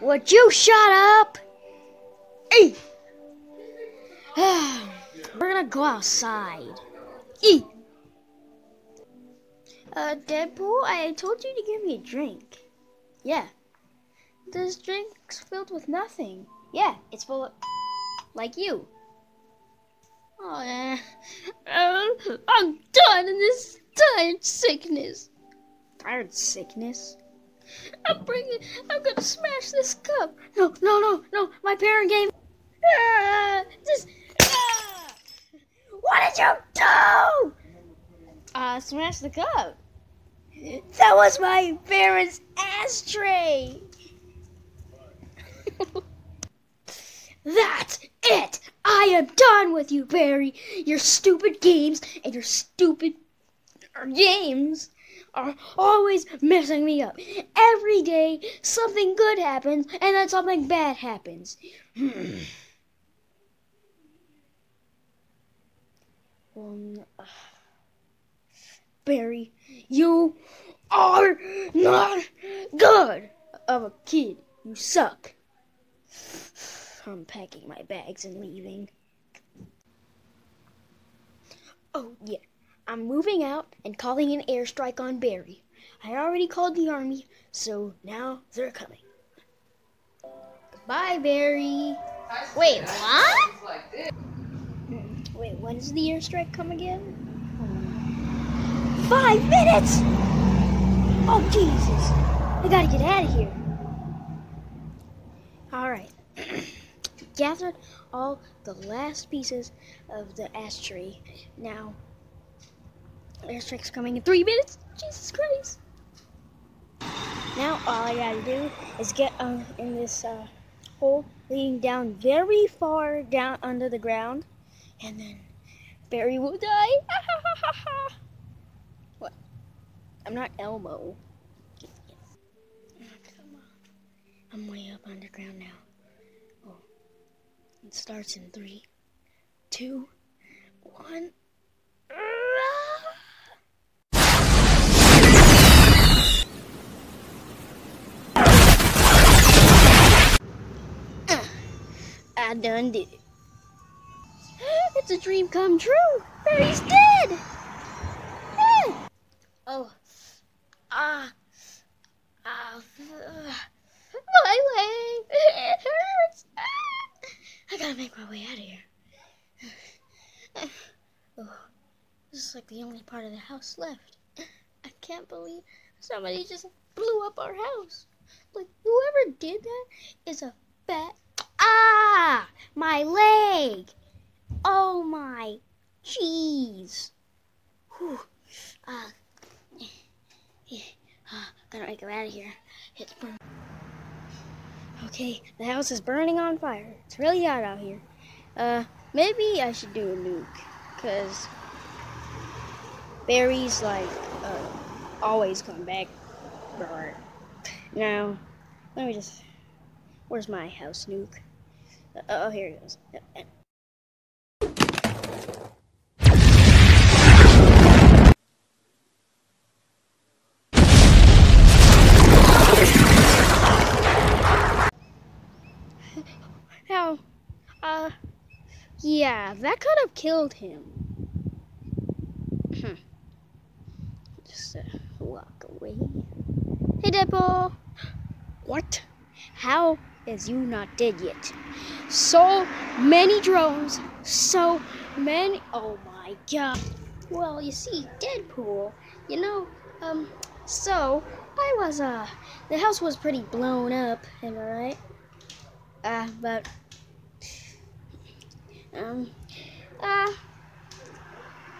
Would you shut up? Hey! We're gonna go outside. Eat. Uh, Deadpool, I told you to give me a drink. Yeah. This drink's filled with nothing. Yeah, it's full of. like you. Oh, yeah. Uh, I'm done in this tired sickness. Tired sickness? I'm bringing. I'm gonna smash this cup. No, no, no, no. My parent gave. Ah, just. Ah. What did you do? Uh, smash the cup. That was my parents' ashtray. That's it. I am done with you, Barry. Your stupid games and your stupid games are always messing me up. Every day, something good happens and then something bad happens. um, Barry, you are not good of a kid. You suck. I'm packing my bags and leaving. Oh, yeah. I'm moving out and calling an airstrike on Barry. I already called the army, so now they're coming. Goodbye, Barry. Wait, what? Wait, when does the airstrike come again? Five minutes! Oh, Jesus. I gotta get out of here. Alright. Gathered all the last pieces of the ashtray. Now, airstrike's coming in three minutes. Jesus Christ. Now, all I gotta do is get um, in this uh, hole leading down very far down under the ground, and then Barry will die. what? I'm not Elmo. On. I'm way up underground now. Oh. It starts in three, two, one. I done did it. It's a dream come true. Barry's dead. Oh. Ah. Ah. My leg. It hurts. I gotta make my way out of here. Oh, this is like the only part of the house left. I can't believe somebody just blew up our house. Like, whoever did that is a fat. Ah! My leg! Oh my. Jeez. Whew. Uh, yeah, uh, gotta make it out of here. It's burning. Okay, the house is burning on fire. It's really hot out here. Uh, maybe I should do a nuke, cause Barry's like uh, always come back. Now, let me just. Where's my house nuke? Uh, oh, here it goes. Now, uh, yeah, that could have killed him. Hmm. Just uh, walk away. Hey, Deadpool. What? How you not dead yet? So many drones. So many. Oh my god. Well, you see, Deadpool. You know, um, so I was uh, the house was pretty blown up. Am I right? Uh, but um, uh,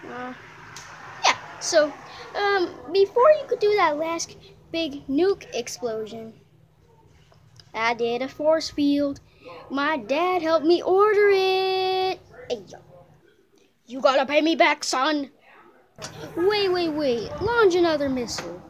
uh, yeah. So, um, before you could do that last big nuke explosion, I did a force field. My dad helped me order it. Hey, yo. You gotta pay me back, son. Wait, wait, wait. Launch another missile.